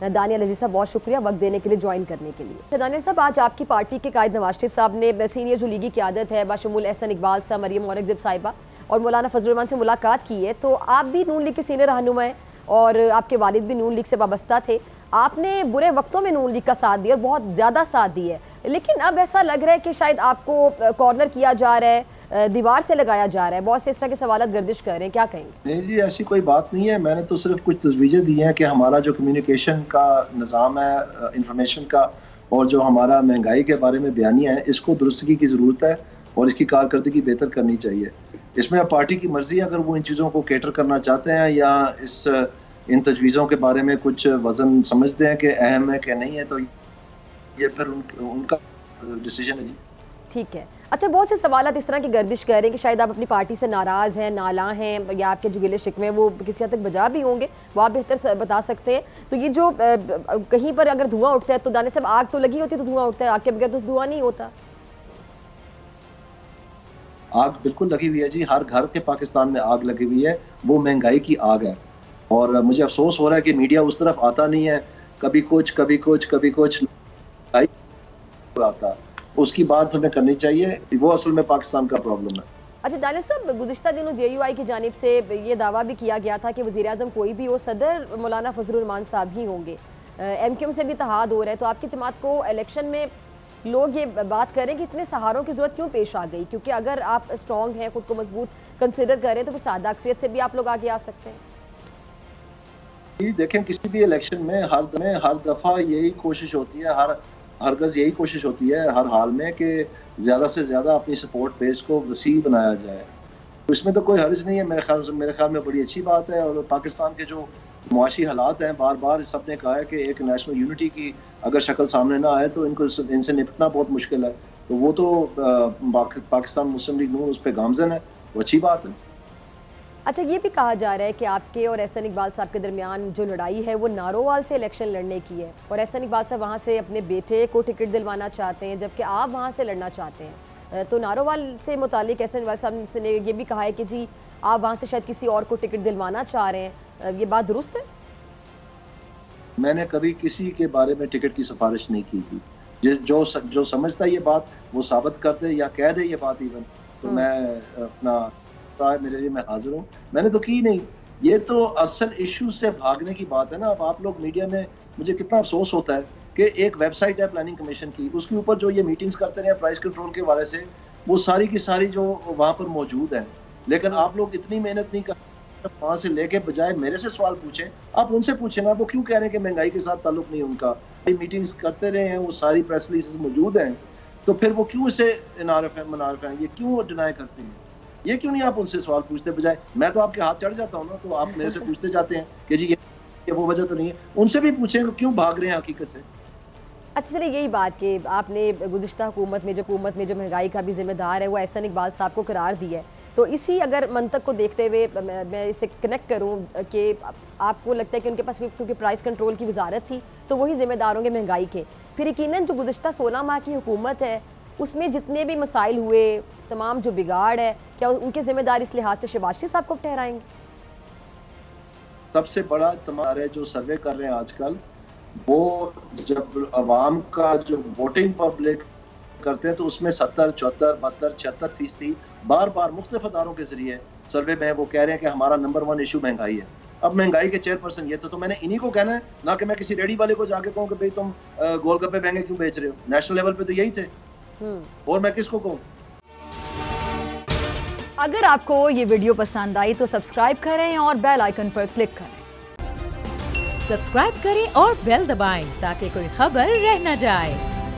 दानिया लजीज साहब बहुत शुक्रिया वक्त देने के लिए ज्वाइन करने के लिए। दानिया साहब, आज आपकी पार्टी के कायद नवाज़ शरीफ साहब ने सीनियर जो लीगी की आदत है, बाशमुल एहसन इकबाल साहब, मरियम औरंगज़ेब साहिबा और मौलाना फजलरहमान से मुलाकात की है तो आप भी नून लीग के सीनियर रहनुमा हैं और आपके वालिद भी नून लीग से वाबस्ता थे। आपने बुरे वक्तों में नून लीग का साथ दिया और बहुत ज़्यादा साथ दिया है। लेकिन अब ऐसा लग रहा है कि शायद आपको कॉर्नर किया जा रहा है दीवार से लगाया जा रहा है। बहुत से इस तरह के सवाल गर्दिश कर रहे हैं। क्या कहेंगे? नहीं जी ऐसी कोई बात नहीं है। मैंने तो सिर्फ़ कुछ तजवीज़ें दी हैं कि हमारा जो कम्युनिकेशन का निज़ाम है इंफॉर्मेशन का और जो हमारा महँगाई के बारे में बयानिया है इसको दुरुस्तगी की ज़रूरत है और इसकी कारकर्दगी बेहतर करनी चाहिए। इसमें पार्टी की मर्ज़ी अगर वो इन चीज़ों को कैटर करना चाहते हैं या इस इन तजवीज़ों के बारे में कुछ वज़न समझते हैं कि अहम है कि नहीं है तो ये फिर उन, उनका डिसीज़न है जी। ठीक है अच्छा बहुत से सवाल इस तरह की गर्दिश कर रहे हैं कि शायद आप अपनी पार्टी से नाराज़ हैं नाला हैं या आपके जो गिले शिकवे वो किसी हद तक बजा भी होंगे वो आप बेहतर बता सकते हैं तो ये जो कहीं पर अगर धुआँ उठता है तो दाने से आग तो लगी होती है तो धुआँ उठता है आग के बगैर तो धुआँ नहीं होता आग बिल्कुल लगी हुई है जी हर घर के पाकिस्तान में आग लगी हुई है वो महँगाई की आग है और मुझे अफसोस हो रहा है कि मीडिया उस तरफ़ आता नहीं है कभी कुछ कभी कुछ कभी कुछ आता उसकी बात हमें करनी चाहिए। वो असल में पाकिस्तान का प्रॉब्लम है। अच्छा दानिश साहब गुजशत दिनों जे यू आई की जानब से ये दावा भी किया गया था कि वजी अजम कोई भी हो सदर मौलाना फजलरमान साहब ही होंगे। एम क्यू एम से भी तहाद हो रहा है तो आपकी जमात को इलेक्शन में लोग ये बात करें कि इतने सहारों की ज़रूरत क्यों पेश आ गई? क्योंकि अगर आप स्ट्रॉन्ग हैं खुद को मज़बूत कंसिडर करें तो फिर सादा अक्सरियत से भी आप लोग आगे आ सकते हैं। देखें किसी भी इलेक्शन में हर में हर दफ़ा यही कोशिश होती है हर हर गज यही कोशिश होती है हर हाल में कि ज़्यादा से ज़्यादा अपनी सपोर्ट बेस को वसी बनाया जाए। तो इसमें तो कोई हर्ज नहीं है। मेरे ख्याल से, मेरे ख्याल में बड़ी अच्छी बात है और पाकिस्तान के जो मुआशी हालात हैं बार बार सबने कहा है कि एक नेशनल यूनिटी की अगर शक्ल सामने ना आए तो इनको इनसे निपटना बहुत मुश्किल है। तो वो तो पाकिस्तान मुस्लिम लीग नून उस पर गामजन है। वो अच्छी बात है। अच्छा ये भी कहा जा रहा है कि आपके और एहसन इकबाल साहब के दरमियान जो लड़ाई है वो नारोवाल से इलेक्शन लड़ने की है। और एहसन इकबाल साहब वहाँ से अपने बेटे को टिकट दिलवाना चाहते हैं जबकि आप वहाँ से लड़ना चाहते हैं। तो नारोवाल से मुतालिक एहसन इकबाल साहब ने ये भी कहा है कि जी आप वहाँ से शायद किसी और को टिकट दिलवाना चाह रहे हैं। ये बात दुरुस्त है? मैंने कभी किसी के बारे में टिकट की सिफारिश नहीं की थी। जो जो समझता ये बात वो साबित कर दे या कह दे ये बात इवन तो हम्म। मैं अपना है, मेरे लिए मैं हाजिर हूँ। मैंने तो की नहीं। ये तो असल इशू से भागने की बात है ना। अब आप लोग मीडिया में मुझे कितना अफसोस होता है कि एक वेबसाइट है प्लानिंग कमीशन की। उसके ऊपर जो ये मीटिंग्स करते रहे प्राइस कंट्रोल के वाले से, वो सारी की सारी जो वहाँ पर मौजूद है। लेकिन आप लोग इतनी मेहनत नहीं कर वहाँ से लेके बजाय मेरे से सवाल पूछे, आप उनसे पूछे ना, वो क्यों कह रहे हैं कि महँगाई के साथ ताल्लुक नहीं उनका? मीटिंग्स करते रहे हैं, वो सारी प्रेस रिलीज़ मौजूद हैं। तो फिर वो क्यों इसे इनारफ है, मनारफ है? ये क्यों डिनाई करते हैं? ये क्यों नहीं आप उनसे सवाल पूछते बजाय, मैं तो आपके हाथ चढ़ जाता हूँ ना तो आप मेरे से पूछते जाते हैं कि जी, ये वो वजह तो नहीं है। उनसे भी पूछें क्यों भाग रहे हैं हकीकत से? अच्छा चलिए, यही बात कि आपने गुजशत हुकूमत में, जो हुकूमत में जो महँगाई का भी जिम्मेदार है, वो एहसन इकबाल साहब को करार दिया है। तो इसी अगर मंतक को देखते हुए मैं इसे कनेक्ट करूँ कि आपको लगता है कि उनके पास क्योंकि प्राइस कंट्रोल की वजारत थी तो वही जिम्मेदार होंगे महँगाई के। फिर यकीन जो गुजशत सोलह माह की हुकूमत है उसमें जितने भी मसाइल हुए तमाम जो बिगाड़ है क्या उनकी ज़िम्मेदारी इस लिहाज से शबाशी साहब को ठहराएँगे? सबसे बड़ा तुम्हारे जो सर्वे कर रहे हैं आजकल वो जब अवाम का जो वोटिंग पब्लिक करते हैं तो उसमें सत्तर चौहत्तर बहत्तर छिहत्तर फ़ीसदी बार बार मुख्तफ अदारों के ज़रिए सर्वे में वो कह रहे हैं कि हमारा नंबर वन इशू महँगाई है। अब महँगाई के चेयरपर्सन ये तो, तो मैंने इन्हीं को कहना है ना कि मैं किसी रेडी वाले को जाके कहूँ कि भाई तुम गोलगप्पे महँगे क्यों बेच रहे हो? नेशनल लेवल पे तो यही थे। और मैं किसको कहूँ? अगर आपको ये वीडियो पसंद आई तो सब्सक्राइब करें और बेल आइकन पर क्लिक करें। सब्सक्राइब करें और बेल दबाएँ ताकि कोई खबर रह न जाए।